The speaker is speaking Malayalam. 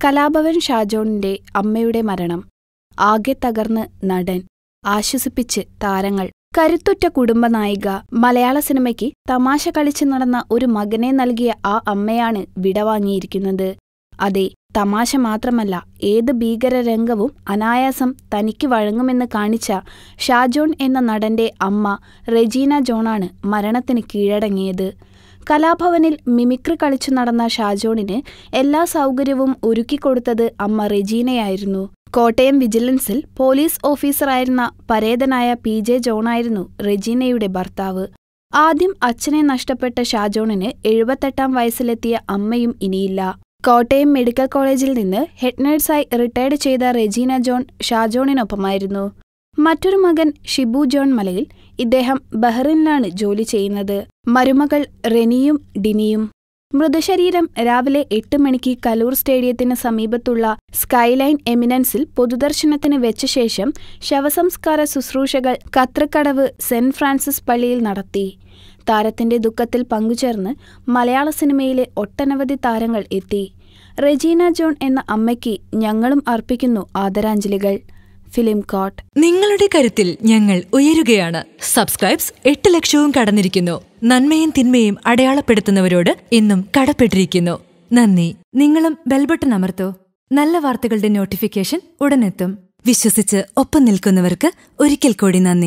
കലാഭവൻ ഷാജോണിന്റെ അമ്മയുടെ മരണം. ആകെ തകർന്ന് നടൻ ആശ്വസിപ്പിച്ച് താരങ്ങൾ. കരുത്തുറ്റ കുടുംബനായിക മലയാള സിനിമയ്ക്ക് തമാശ കളിച്ചു നടന്ന ഒരു മകനെ നൽകിയ ആ അമ്മയാണ് വിടവാങ്ങിയിരിക്കുന്നത് അതെ തമാശ മാത്രമല്ല ഏത് ഭീകരരംഗവും അനായാസം തനിക്ക് വഴങ്ങുമെന്ന് കാണിച്ച ഷാജോൺ എന്ന നടന്റെ അമ്മ റെജീന ജോണാണ് മരണത്തിന് കീഴടങ്ങിയത്. കലാഭവനിൽ മിമിക്രി കളിച്ചു നടന്ന ഷാജോണിന് എല്ലാ സൗകര്യവും ഒരുക്കിക്കൊടുത്തത് അമ്മ റെജീനയായിരുന്നു. കോട്ടയം വിജിലൻസിൽ പോലീസ് ഓഫീസറായിരുന്ന പരേതനായ പി ജെ ജോണായിരുന്നു റെജീനയുടെ ഭർത്താവ്. ആദ്യം അച്ഛനെ നഷ്ടപ്പെട്ട ഷാജോണിന് എഴുപത്തെട്ടാം വയസ്സിലെത്തിയ അമ്മയും ഇനിയില്ല. കോട്ടയം മെഡിക്കൽ കോളേജിൽ നിന്ന് ഹെഡ് നേഴ്സായി റിട്ടയർഡ് ചെയ്ത റെജീന ജോൺ ഷാജോണിനൊപ്പമായിരുന്നു. മറ്റൊരു മകൻ ഷിബു ജോൺ മലയിൽ ഇദ്ദേഹം ബഹ്റിനിലാണ് ജോലി ചെയ്യുന്നത്. മരുമകൾ റെനിയും ഡിനിയും. മൃതശരീരം രാവിലെ എട്ട് മണിക്ക് കലൂർ സ്റ്റേഡിയത്തിന് സമീപത്തുള്ള സ്കൈലൈൻ എമിനൻസിൽ പൊതുദർശനത്തിന് വെച്ച ശേഷം ശവസംസ്കാര ശുശ്രൂഷകൾ കത്രക്കടവ് സെന്റ് ഫ്രാൻസിസ് പള്ളിയിൽ നടത്തി. താരത്തിന്റെ ദുഃഖത്തിൽ പങ്കുചേർന്ന് മലയാള സിനിമയിലെ ഒട്ടനവധി താരങ്ങൾ എത്തി. റെജീന ജോൺ എന്ന അമ്മയ്ക്ക് ഞങ്ങളും അർപ്പിക്കുന്നു ആദരാഞ്ജലികൾ. ഫിലിം കോട്ട് നിങ്ങളുടെ കരുത്തിൽ ഞങ്ങൾ ഉയരുകയാണ്. സബ്സ്ക്രൈബ്സ് എട്ട് ലക്ഷവും കടന്നിരിക്കുന്നു. നന്മയും തിന്മയും അടയാളപ്പെടുത്തുന്നവരോട് ഇന്നും കടപ്പെട്ടിരിക്കുന്നു. നന്ദി. നിങ്ങളും ബെൽബട്ടൺ അമർത്തോ. നല്ല വാർത്തകളുടെ നോട്ടിഫിക്കേഷൻ ഉടനെത്തും. വിശ്വസിച്ച് ഒപ്പം നിൽക്കുന്നവർക്ക് ഒരിക്കൽ കൂടി നന്ദി.